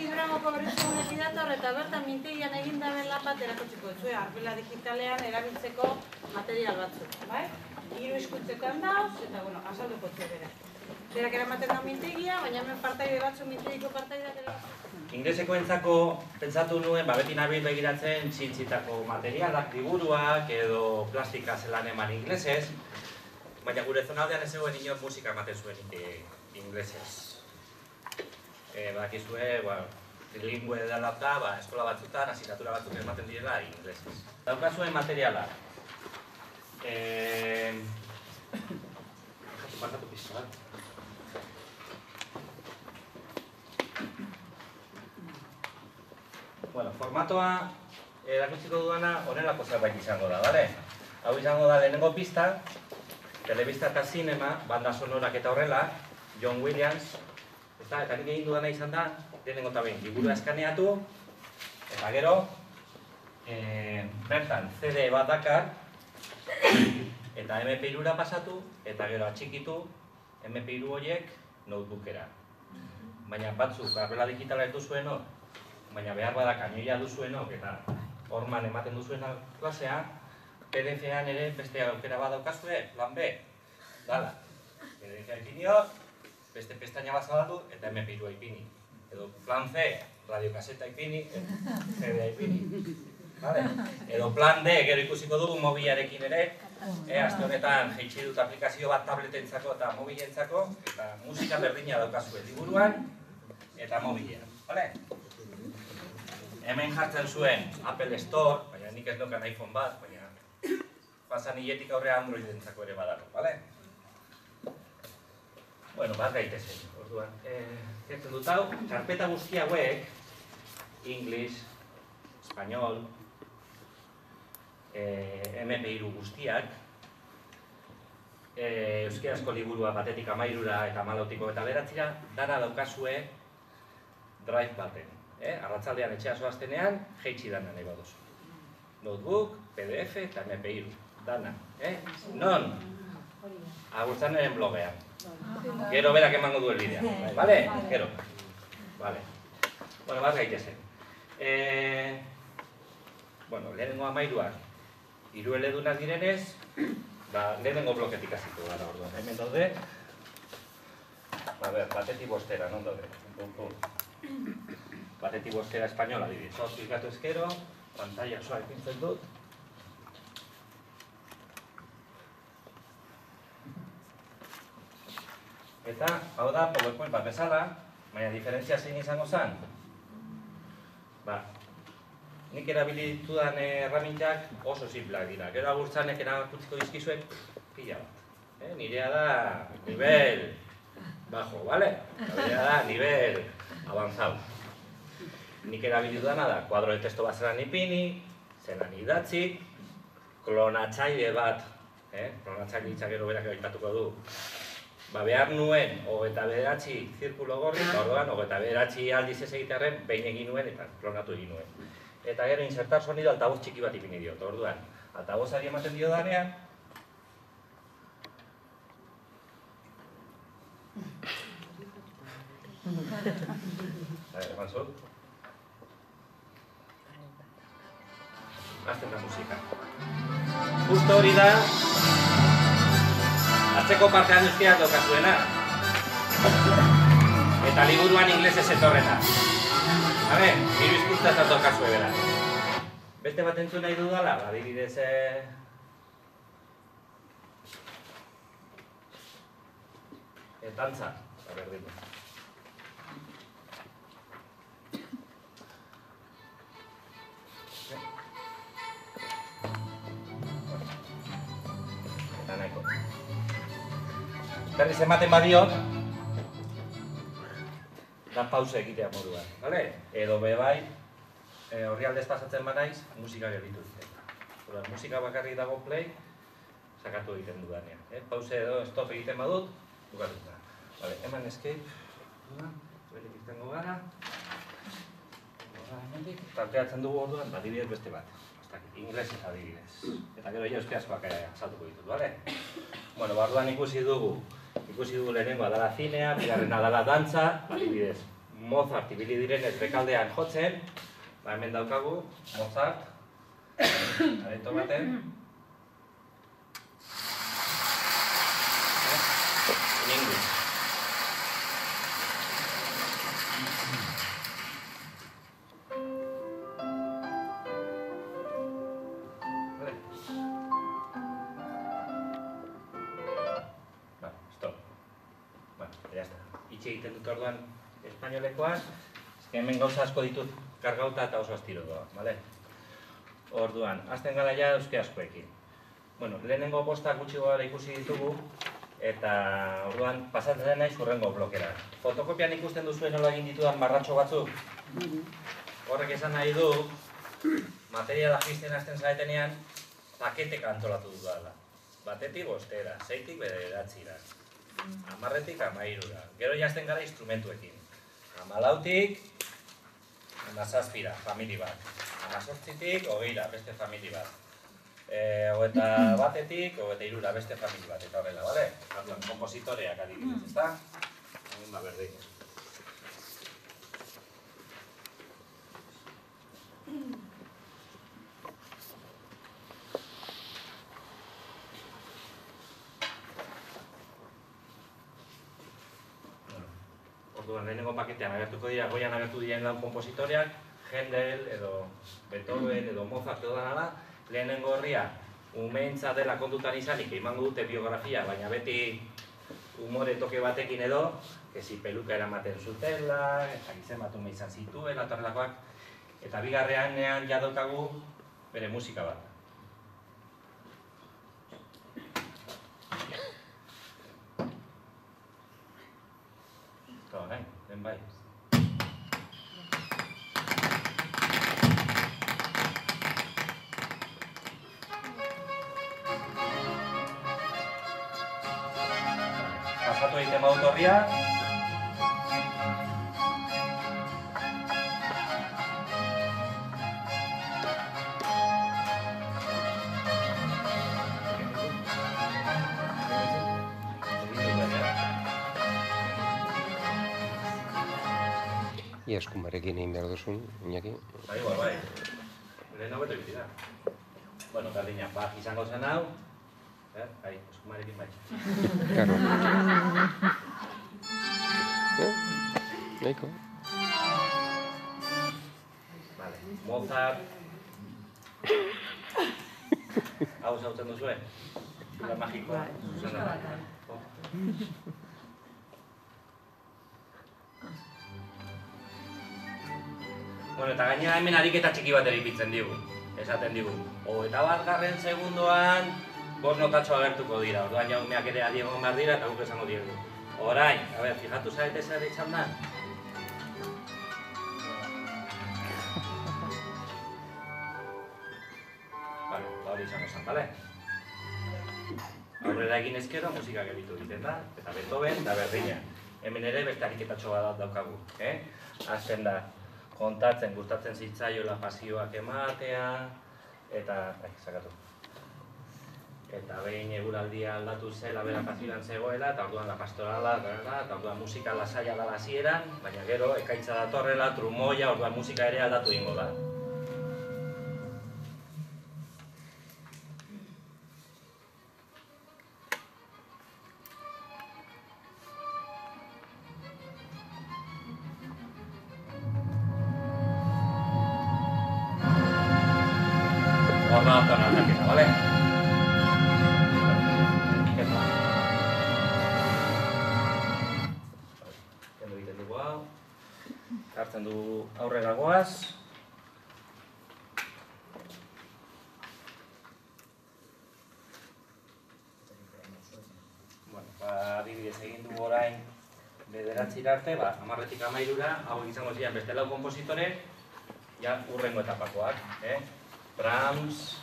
Ibrahimoko berrizkogunetik dator eta bertan mintegian egin daben lan bat erakotzeko. Zue, arbela digitalean erabiltzeko material batzuk, bai? Hiru hizkuntzekoan dauz, eta, bueno, azalduko txue bera. Berak eramaten da mintegia, baina hemen partaide batzu mintegiko partaideak ere. Ingleseko entzako pentsatu nuen, ba, beti nabil begiratzen txintxitako materialak, liburuak edo plastika zelan eman inglesez, baina gure zonaldean ez zegoen inor musika ematen zuen inglesez. E, badakizue, ba, trilingüe dela da, ba, eskola batzutan, asignatura batzuk ematen direla inglesez. Daukazuen materiala. Eh, Barkatu piztu bat. Bueno, formatoa erakutsiko duana honelako zerbait izango da, bale? Hau izango da lehenengo pista, telebista eta sinema, banda sonorak eta horrela, John Williams, eta, eta nik egin dudana izan da, lehenengo eta behin, liburua eskaneatu, eta gero, e, bertan CD bat dakar, eta MP3ra pasatu, eta gero atxikitu MP3 horiek notebookera. Baina batzuk, arbela digitala ez duzuen hor, baina behar bada kainoia duzuenok eta horman ematen duzuen klasea, PDF-an ere beste aukera bat daukazue, plan B, dala. PDF-a ipinio, beste pestaina bat eta MP3 ipini. Edo plan C, radiokaseta ipini, CD ipini. Vale? Edo plan D, gero ikusiko dugu mobilarekin ere, e, aste honetan jeitsi dut aplikazio bat tabletentzako eta mobilentzako, eta musika berdina daukazue liburuan eta mobilean. Vale? hemen jartzen zuen Apple Store, baina nik ez nokan iPhone bat, baina pasan hiletik aurrea Androidentzako ere badago, bale? Bueno, bat gaitezen, orduan. Eh, Gertzen dut hau, karpeta guzti hauek, English, Espainol, eh, MP3 guztiak, eh, euskarazko liburua batetik amairura eta malautiko eta beratzira, dara daukazue drive baten eh? arratzaldean etxea zoaztenean, jeitsi dana nahi baduzu. Notebook, PDF eta MP3, dana. Eh? Non? Agurtzaneren blogean. Gero berak emango du bidea. Vale? Gero. Vale. Bueno, bat gaitezen. Eh, bueno, lehenengo amairuak, hiru eledunak direnez, ba, lehenengo bloketik hasiko gara orduan. Hemen daude, a ber, batetik bostera, non daude? Pum, pum batetik bostera espainola adibidez. Hor klikatu ezkero, pantalla osoa ipintzen dut. Eta, hau da, PowerPoint bat bezala, baina diferentzia zein izango zen? Ba, nik erabilitu dan erramintak oso simpleak dira. Gero agurtzanek erakutziko dizkizuek, pila bat. Eh? Nirea da, nivel bajo, vale? Nirea da, nivel avanzado nik erabili dudana da, kuadro de testo bat zelan ipini, zelan idatzi, klonatzaile bat, eh? klonatzaile gero berak aipatuko du, ba, behar nuen, hogeta beratzi zirkulo gorri, eta orduan, hogeta beratzi aldiz ez egitearen, behin egin nuen eta klonatu egin nuen. Eta gero, insertar sonido altaboz txiki bat ipini dio, orduan, altabozari ematen dio danean, A ver, Juan hasten da musika. Justo hori da, atzeko partean euskera daukazuena. Eta liburuan inglesez etorrena. Habe, hiru hizkuntza eta daukazue bera. Beste bat entzun nahi dudala, adibidez, eh... Etantza, berdin. Berriz ematen badiot, da pause egitea moduan, vale? Edo be bai, e, horri aldez pasatzen banaiz, musika gelditu Oda, musika bakarrik dago play, sakatu egiten dudanean. Eh? Pause edo stop egiten badut, bukatu da. Vale, eman escape, berik izango gara. Tarteatzen dugu orduan, adibidez beste bat. Inglesez adibidez. Eta gero ja euskarazkoak saltuko ditut, bale? Bueno, barduan ikusi dugu ikusi dugu lehenengo adala zinea, bigarren adala dantza, adibidez, Mozart ibili diren bekaldean jotzen, ba hemen daukagu, Mozart, areto baten, Ya está. Itxe egiten dut orduan espainolekoa, eske hemen gauza asko ditut kargauta eta oso astiro doa, vale? Orduan, azten gara ja euskarazkoekin. Bueno, lehenengo bosta gutxi gara ikusi ditugu, eta orduan pasatzen naiz hurrengo blokera. Fotokopian ikusten duzuen nola egin ditudan marratxo batzuk? Horrek esan nahi du, materiala jisten hasten zaetenean, paketek antolatu dudala. Batetik bostera, zeitik bederatzira. Amarretik amairura. Gero jazten gara instrumentuekin. Amalautik, amazazpira, famili bat. Amazortzitik, hogeira, beste famili bat. E, hogeita batetik, hogeita irura, beste famili bat, eta horrela, bale? Orduan, kompositoreak adibidez, ezta? Ba berdin. Bueno, Orduan, paketean agertuko dira, goian agertu diren lau kompositoreak, Händel, edo Beethoven, edo Mozart, edo dana da, lehenengo horria, umeentza dela kontutan izanik, emango dute biografia, baina beti umore toke batekin edo, ezi peluka eramaten zutela, eta gizen bat izan zituen, eta eta bigarrean jadaukagu bere musika bat. Eta orain, den bai. Pasatu egiten badut horria. Ia eskumarekin egin behar duzun, Iñaki. Bai, bai, bai. Lehen hobeto ibili da. Bueno, berdina, baj izango zen hau. Eh, bai, eskumarekin bai. Claro. Eh? Nahiko. Vale, Mozart. Hau zautzen duzue? Zula magikoa. Zuzena. Bueno, eta gainera hemen ariketa txiki bat eripitzen digu. Esaten digu. Hogeita bat garren segundoan, bost notatxo agertuko dira. Orduan ja umeak ere adi egon behar dira eta guk esango diegu. Orain, a ber, fijatu zarete zer izan da? Vale, ba hori izango zen, bale? Aurrera egin ezkero musika gelditu egiten da, eta Beethoven da berdina. Hemen ere beste ariketatxo bat daukagu, eh? Azten da, kontatzen, gustatzen zitzaiola pasioak ematea, eta, ai, sakatu. Eta behin eguraldia aldatu zela bera pasioan zegoela, eta orduan la pastorala, da, eta orduan musika lasaia da hasieran, baina gero ekaitza datorrela, trumoia, orduan musika ere aldatu ingo da. Bederatzi arte, ba, amarretik amairura, hau izango ziren beste lau kompositore, ja urrengo etapakoak, eh? Brahms,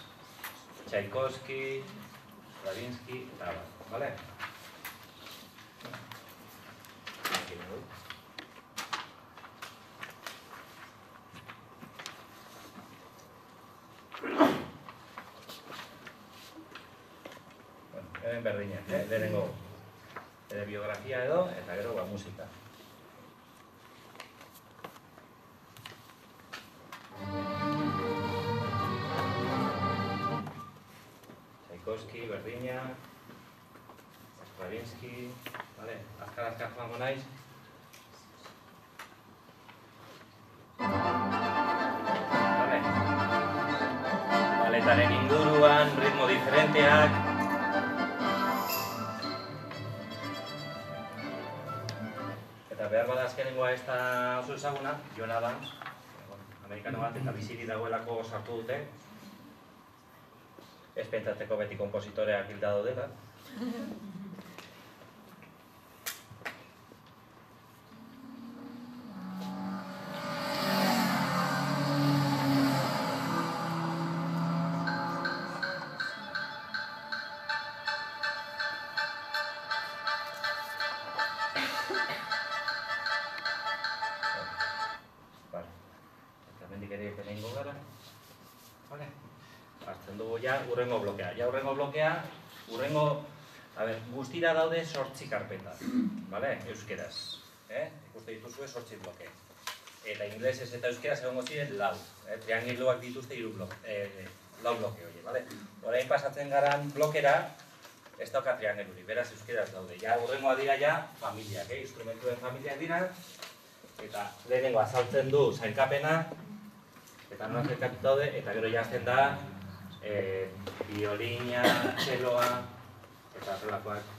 Tchaikovsky, Stravinsky, eta me dut. Bueno, hemen berdinak, eh? lehenengo bere biografia edo, eta gero ba, musika. Berdina, Stravinsky, vale, azkar azkar joango naiz. Baletaren inguruan, ritmo diferenteak. Eta behar bada azkenengoa ez da oso ezaguna, John Adams, amerikano bat eta biziri dagoelako sartu dute. Ez pentsatzeko beti kompositoreak hilda daudela. ja urrengo blokea. Ja urrengo blokea, urrengo, a ber, guztira daude sortzi karpeta. Vale? Euskeraz. Eh? Ikuste dituzue sortzi bloke. Eta inglesez eta euskeraz egongo ziren lau. Eh? Triangiloak dituzte hiru bloke. Eh, lau bloke hori, vale? Orain pasatzen garan blokera, ez dauka triangelurik, beraz euskeraz daude. Ja urrengoa dira ja familiak, eh? Instrumentuen familiak dira, eta lehenengo azaltzen du sailkapena, eta nola sailkatu daude, eta gero jazten da e, biolina, txeloa, eta horrelakoak.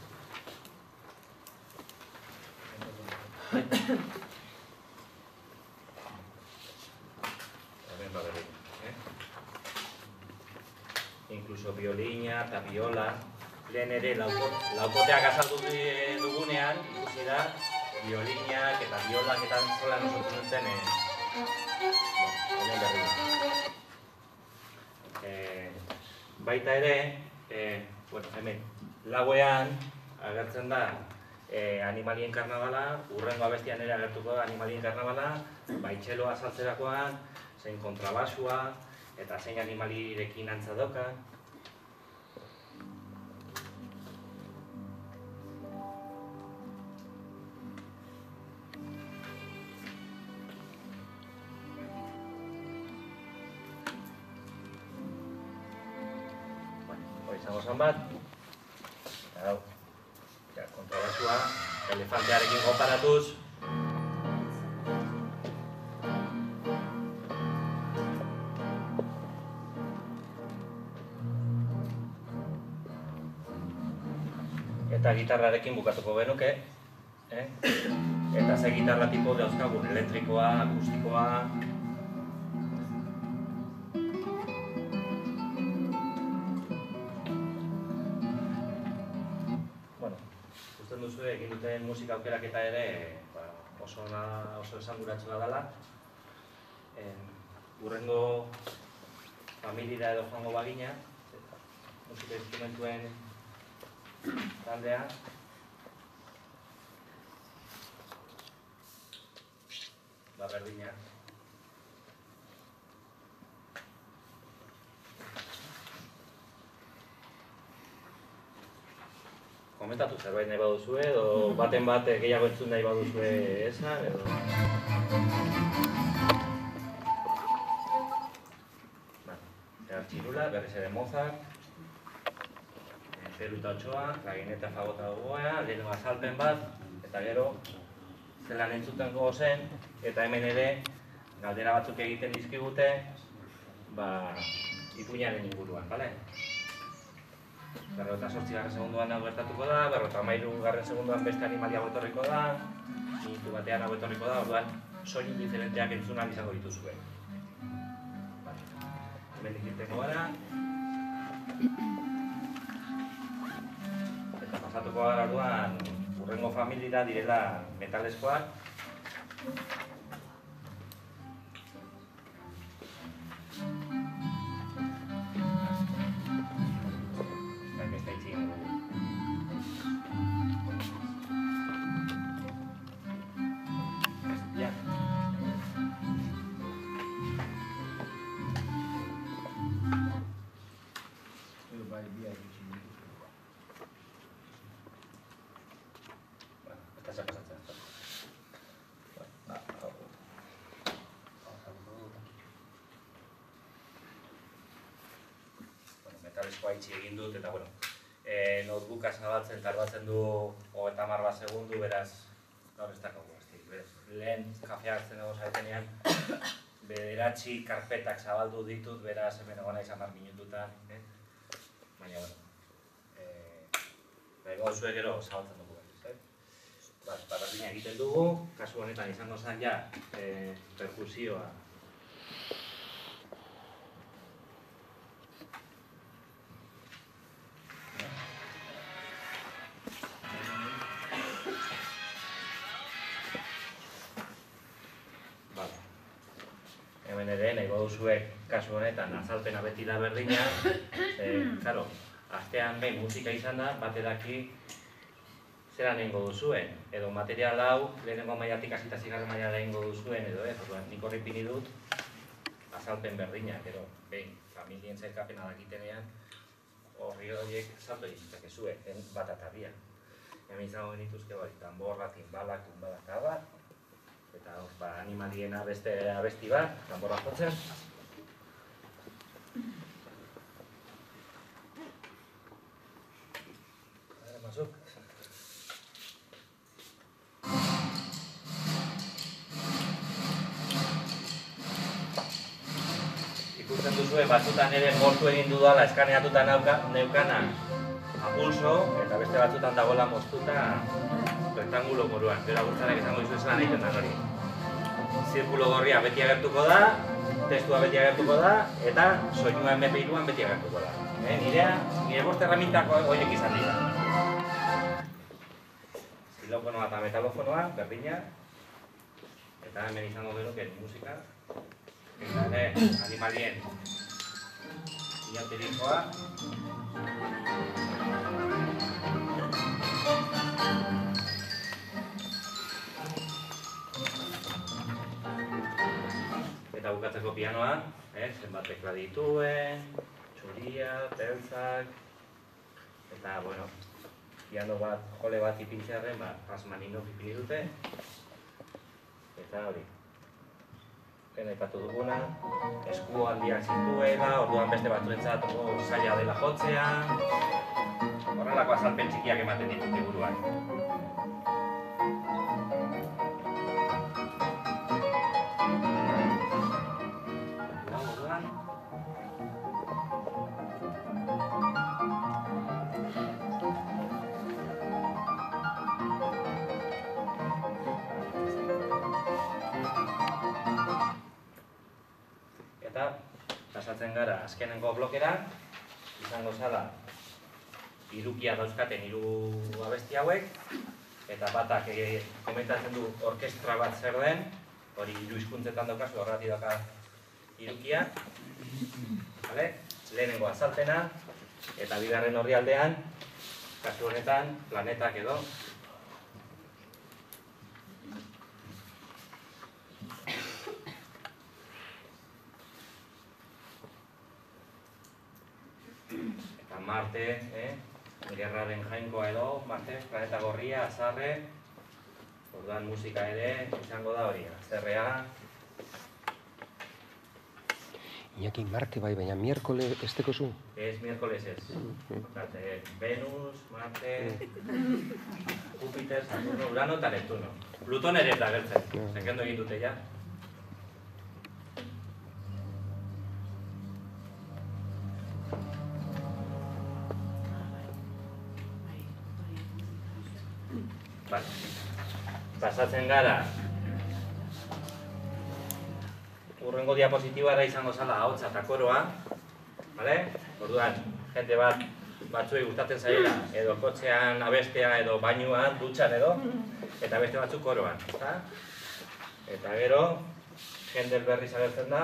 Hemen baberin, eh? Inkluso biolina eta biola, lehen ere lauko, laukoteak azaldu di- dugunean, ikusi da, biolinak eta biolak eta zola nosotzen duten eh, hemen berri. Eh, baita ere, eh, bueno, hemen, lauean agertzen da eh, animalien karnabala, urrengo abestian ere agertuko da animalien karnabala, baitxeloa azaltzerakoan, zein kontrabasua, eta zein animalirekin antza bat. Hau, ja, kontrabasua, elefantearekin konparatuz, eta gitarrarekin bukatuko genuke, eh? Eta ze gitarra tipo dauzkagun, elektrikoa, akustikoa, duten musika aukeraketa ere ba, oso ona, oso esanguratsua dela. Eh, urrengo familira edo joango bagina, musika instrumentuen taldea. Ba, berdina. Komentatu zerbait nahi baduzue, edo baten bat eh, gehiago entzun nahi baduzue esan, edo... Txirula, berriz ere Mozart, eh, Peru eta Otsoa, Klagineta Fagota Gogoa, lehenengo azalpen bat, eta gero zelan entzuten zen, eta hemen ere galdera batzuk egiten dizkigute, ba, ipuñaren inguruan, bale? Berrota sortzi garren segunduan hau gertatuko da, berrota mairu garren segunduan beste animalia etorriko da, minutu batean hau etorriko da, orduan soinu diferenteak entzun izango dituzue. Vale. Hemen ikirteko gara. Eta pasatuko gara orduan urrengo familira direla metaleskoak. Kolorezkoa itxi egin dut, eta bueno, e, notebooka zabaltzen tardatzen du hogeita hamar bat segundu, beraz, gaur ez dakagu beraz, lehen kafea hartzen dugu zaretenean, bederatzi karpetak zabaldu ditut, beraz, hemen egon naiz hamar minututan, eh? baina, bueno, e, bai, zuek gero zabaltzen dugu, eh? Bat, egiten dugu, kasu honetan izango zen ja, e, perkusioa ere, nahi duzuek kasu honetan azalpena beti da berdina, e, claro, astean behin musika izan da, bateraki zera nehingo duzuen, edo material hau lehenengo mailatik hasita zigarren mailara egingo duzuen, edo ez, orduan nik horri pini dut azalpen berdina, gero, behin, familien zerkapena dakitenean, horri horiek salto egiten zuen, bat eta bia. Hemen izango genituzke bai, tanborra, timbalak, tumbalak, eta bat, eta hor, ba, animaliena beste abesti bat, tanborra jotzen. Mazuk. Ikusten duzue, batzutan ere moztu egin dudala eskaneatuta neukana apulso, eta beste batzutan dagoela moztuta rektangulo moruan. Gero agurtzanek esango dizu zelan egiten hori. Zirkulo gorria beti agertuko da, testua beti agertuko da, eta soinua MP3an beti agertuko da. Eh, nirea, nire bost erramintako horiek izan dira. Zilofonoa eta metalofonoa, berdina, eta hemen izango gero, que musika, eta ere, animalien iaterikoa, Eta bukatzeko pianoa, eh, zenbat tekla dituen, txuria, beltzak, eta, bueno, piano bat, jole bat ipintzearen, ba, Rasmanino ipini dute, eta hori. Lehen aipatu duguna, esku handiak zituela, orduan beste batzuentzat zaila dela jotzea, horrelako azalpen txikiak ematen ditut liburuan. Azkenengo blokera, izango zala irukia dauzkaten hiru abesti hauek, eta batak e, komentatzen du orkestra bat zer den, hori hiru hizkuntzetan daukazu horrati dauka irukia, vale? lehenengo azalpena, eta bigarren horri aldean, kasu honetan, planetak edo, eta Marte, eh? gerraren jainkoa edo, Marte, planeta gorria, azarre, orduan musika ere, izango da hori, azerrea, Iñaki, Marte bai, baina miércole ez tekozu? ez miércoles ez. Zate, Venus, Marte, Júpiter, Saturno, Urano eta Neptuno. Pluton ere ez da gertzen, zenkendu egin dute ja. Pasatzen gara. Urrengo diapositibara izango zala ahotsa eta koroa. Vale? Orduan, jende bat batzuei gustatzen zaiela edo kotxean abestea edo bainuan, dutxan edo eta beste batzuk koroan, ezta? Eta gero, jende berriz agertzen da.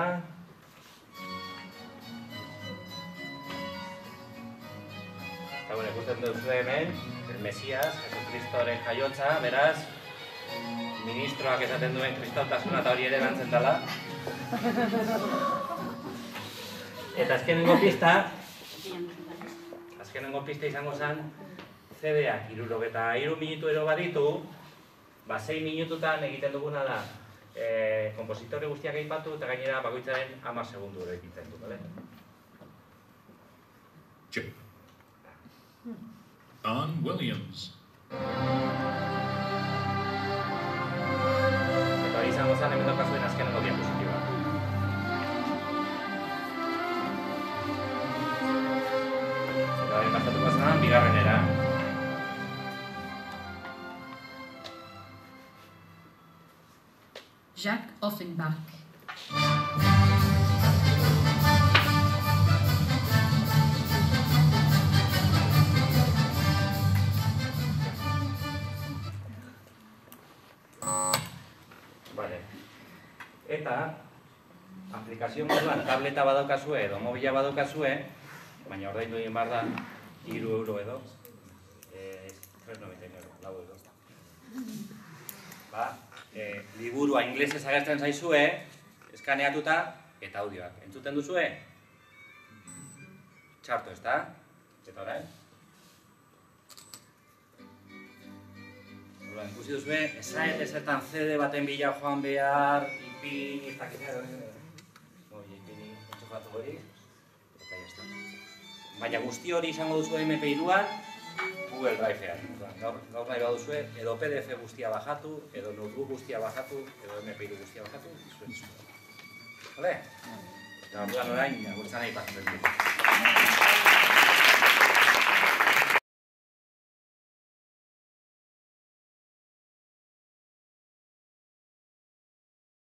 Eta bueno, ikusten duzu hemen, Mesias, Jesucristoren jaiotza, beraz, ministroak esaten duen kristautasuna eta hori ere lantzen dela. Eta azkenengo pista, azkenengo pista izango zen, CD-ak irurogeta hiru minutu ero baditu, ba, sei minututan egiten duguna da, e, kompositore guztiak aipatu eta gainera bakoitzaren hamar segundu ero egiten du, bale? Don Williams. Eta hori izango zen hemen daukazuen azkeneko diapositiba. Eta hori pasatuko zen bigarrenera. Jacques Offenbach. Aplikazio moduan tableta badaukazue edo mobila badaukazue, baina ordaindu egin behar da 3 euro edo. Eh, 3,99, lau euro. Ba, eh, liburua inglesez agertzen zaizue, eskaneatuta eta audioak. Entzuten duzue? Txarto, ezta? Eta orain? Orduan, ikusi duzue, esaet ezertan CD baten bila joan behar, ipini, ez dakit Hori, ipini, entzufatu hori, eta jazta. Baina guzti hori izango duzu MP3-an, Google Drivean. Gaur, gaur nahi baduzue, edo PDF guztia bajatu, edo notebook guztia bajatu, edo MP3 guztia bajatu, zuen zuen. Vale? Eta orduan orain, agurtzan nahi pasatzen dut.